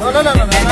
No, no, no, no.